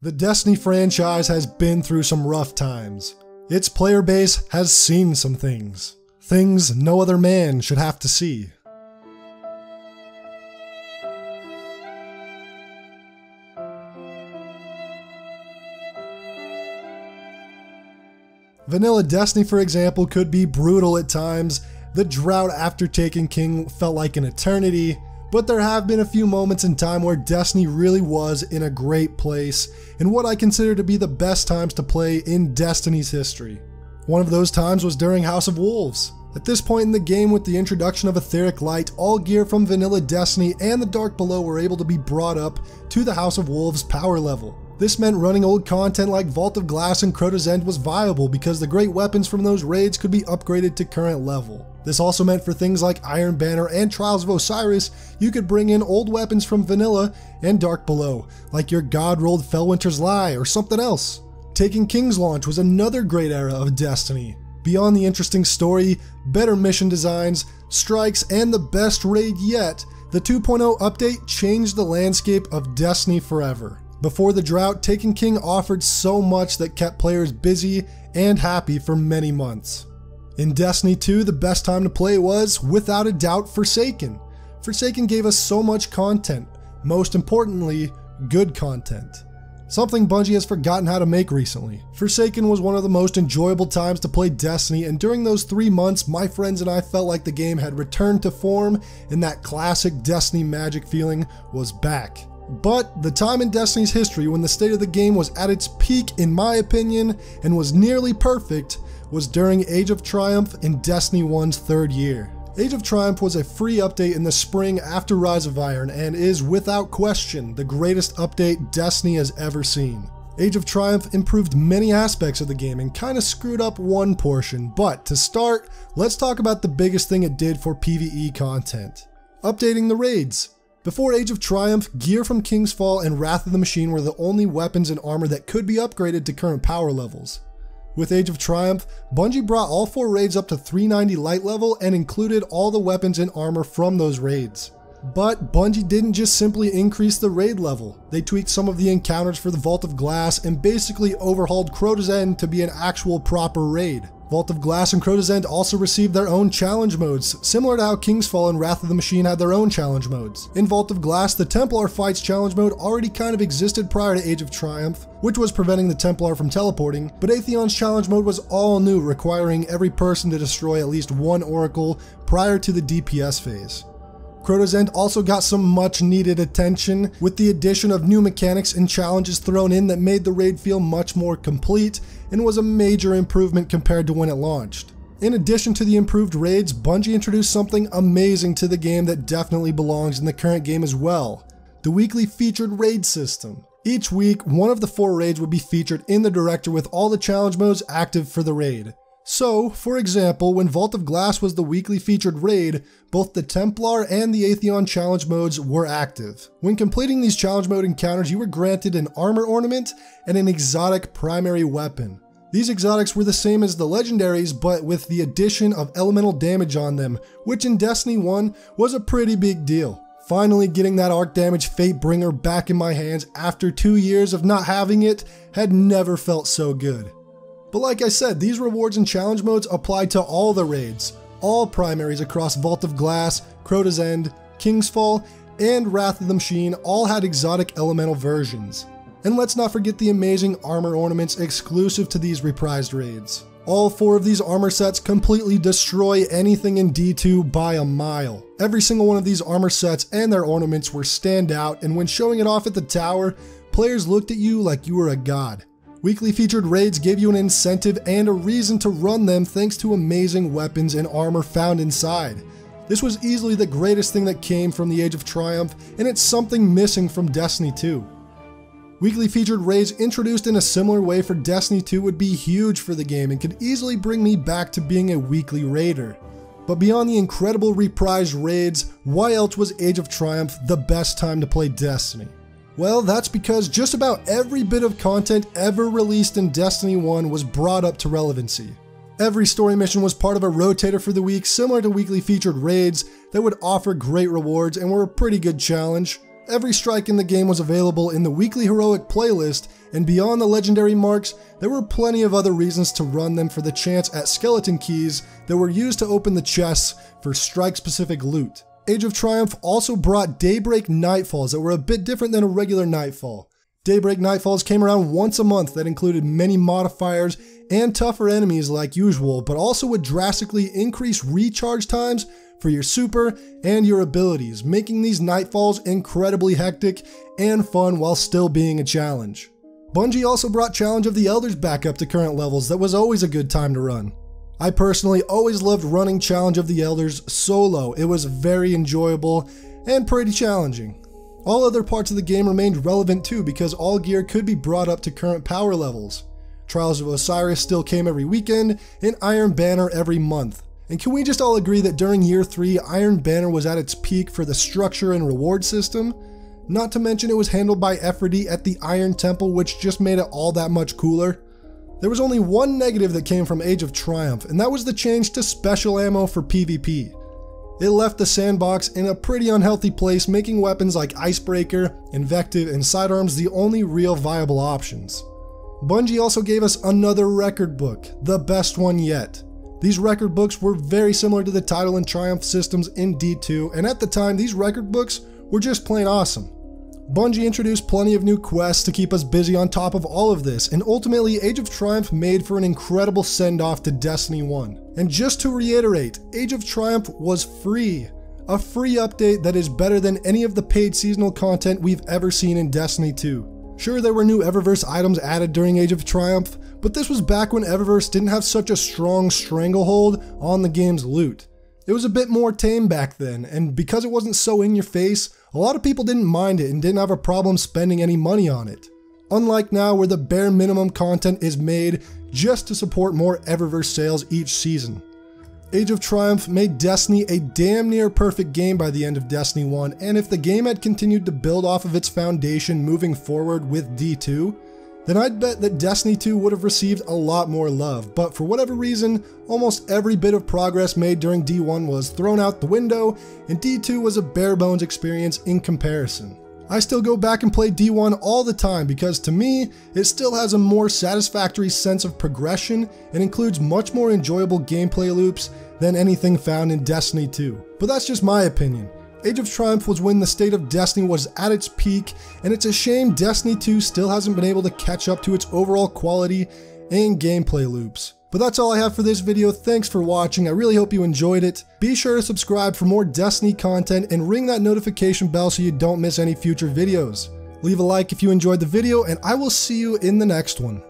The Destiny franchise has been through some rough times. Its player base has seen some things. Things no other man should have to see. Vanilla Destiny, for example, could be brutal at times. The drought after Taken King felt like an eternity, but there have been a few moments in time where Destiny really was in a great place, in what I consider to be the best times to play in Destiny's history. One of those times was during House of Wolves. At this point in the game, with the introduction of Etheric Light, all gear from Vanilla Destiny and the Dark Below were able to be brought up to the House of Wolves power level. This meant running old content like Vault of Glass and Crota's End was viable because the great weapons from those raids could be upgraded to current level. This also meant for things like Iron Banner and Trials of Osiris, you could bring in old weapons from Vanilla and Dark Below, like your God rolled Felwinter's Lie or something else. Taken King's launch was another great era of Destiny. Beyond the interesting story, better mission designs, strikes, and the best raid yet, the 2.0 update changed the landscape of Destiny forever. Before the drought, Taken King offered so much that kept players busy and happy for many months. In Destiny 2, the best time to play was, without a doubt, Forsaken. Forsaken gave us so much content, most importantly, good content. Something Bungie has forgotten how to make recently. Forsaken was one of the most enjoyable times to play Destiny, and during those three months, my friends and I felt like the game had returned to form, and that classic Destiny magic feeling was back. But the time in Destiny's history when the state of the game was at its peak, in my opinion, and was nearly perfect, was during Age of Triumph in Destiny 1's third year. Age of Triumph was a free update in the spring after Rise of Iron and is, without question, the greatest update Destiny has ever seen. Age of Triumph improved many aspects of the game and kinda screwed up one portion, but to start, let's talk about the biggest thing it did for PvE content. Updating the raids. Before Age of Triumph, gear from King's Fall and Wrath of the Machine were the only weapons and armor that could be upgraded to current power levels. With Age of Triumph, Bungie brought all four raids up to 390 light level and included all the weapons and armor from those raids. But Bungie didn't just simply increase the raid level, they tweaked some of the encounters for the Vault of Glass and basically overhauled Crota's End to be an actual proper raid. Vault of Glass and Crota's End also received their own challenge modes, similar to how King's Fall and Wrath of the Machine had their own challenge modes. In Vault of Glass, the Templar Fights challenge mode already kind of existed prior to Age of Triumph, which was preventing the Templar from teleporting, but Atheon's challenge mode was all new, requiring every person to destroy at least one Oracle prior to the DPS phase. Crota's End also got some much needed attention with the addition of new mechanics and challenges thrown in that made the raid feel much more complete and was a major improvement compared to when it launched. In addition to the improved raids, Bungie introduced something amazing to the game that definitely belongs in the current game as well. The weekly featured raid system. Each week, one of the four raids would be featured in the director with all the challenge modes active for the raid. So, for example, when Vault of Glass was the weekly featured raid, both the Templar and the Atheon challenge modes were active. When completing these challenge mode encounters, you were granted an armor ornament and an exotic primary weapon. These exotics were the same as the legendaries, but with the addition of elemental damage on them, which in Destiny 1 was a pretty big deal. Finally getting that arc damage Fatebringer back in my hands after two years of not having it had never felt so good. But like I said, these rewards and challenge modes apply to all the raids, all primaries across Vault of Glass, Crota's End, King's Fall, and Wrath of the Machine all had exotic elemental versions. And let's not forget the amazing armor ornaments exclusive to these reprised raids. All four of these armor sets completely destroy anything in D2 by a mile. Every single one of these armor sets and their ornaments were stand out, and when showing it off at the tower, players looked at you like you were a god. Weekly featured raids gave you an incentive and a reason to run them thanks to amazing weapons and armor found inside. This was easily the greatest thing that came from the Age of Triumph, and it's something missing from Destiny 2. Weekly featured raids introduced in a similar way for Destiny 2 would be huge for the game and could easily bring me back to being a weekly raider. But beyond the incredible reprised raids, why else was Age of Triumph the best time to play Destiny? Well, that's because just about every bit of content ever released in Destiny 1 was brought up to relevancy. Every story mission was part of a rotator for the week, similar to weekly featured raids that would offer great rewards and were a pretty good challenge. Every strike in the game was available in the weekly heroic playlist, and beyond the legendary marks, there were plenty of other reasons to run them for the chance at skeleton keys that were used to open the chests for strike specific loot. Age of Triumph also brought Daybreak Nightfalls that were a bit different than a regular Nightfall. Daybreak Nightfalls came around once a month that included many modifiers and tougher enemies like usual, but also would drastically increase recharge times for your super and your abilities, making these Nightfalls incredibly hectic and fun while still being a challenge. Bungie also brought Challenge of the Elders back up to current levels that was always a good time to run. I personally always loved running Challenge of the Elders solo, it was very enjoyable and pretty challenging. All other parts of the game remained relevant too because all gear could be brought up to current power levels. Trials of Osiris still came every weekend, and Iron Banner every month. And can we just all agree that during year 3, Iron Banner was at its peak for the structure and reward system? Not to mention it was handled by Efrideet at the Iron Temple, which just made it all that much cooler. There was only one negative that came from Age of Triumph, and that was the change to special ammo for PvP. It left the sandbox in a pretty unhealthy place, making weapons like Icebreaker, Invective, and Sidearms the only real viable options. Bungie also gave us another record book, the best one yet. These record books were very similar to the title and Triumph systems in D2, and at the time, these record books were just plain awesome. Bungie introduced plenty of new quests to keep us busy on top of all of this, and ultimately, Age of Triumph made for an incredible send off to Destiny 1. And just to reiterate, Age of Triumph was free. A free update that is better than any of the paid seasonal content we've ever seen in Destiny 2. Sure, there were new Eververse items added during Age of Triumph, but this was back when Eververse didn't have such a strong stranglehold on the game's loot. It was a bit more tame back then, and because it wasn't so in your face, a lot of people didn't mind it and didn't have a problem spending any money on it. Unlike now, where the bare minimum content is made just to support more Eververse sales each season. Age of Triumph made Destiny a damn near perfect game by the end of Destiny 1, and if the game had continued to build off of its foundation moving forward with D2, then I'd bet that Destiny 2 would have received a lot more love, but for whatever reason, almost every bit of progress made during D1 was thrown out the window, and D2 was a bare bones experience in comparison. I still go back and play D1 all the time because to me, it still has a more satisfactory sense of progression and includes much more enjoyable gameplay loops than anything found in Destiny 2. But that's just my opinion. Age of Triumph was when the state of Destiny was at its peak, and it's a shame Destiny 2 still hasn't been able to catch up to its overall quality and gameplay loops. But that's all I have for this video, thanks for watching, I really hope you enjoyed it. Be sure to subscribe for more Destiny content and ring that notification bell so you don't miss any future videos. Leave a like if you enjoyed the video, and I will see you in the next one.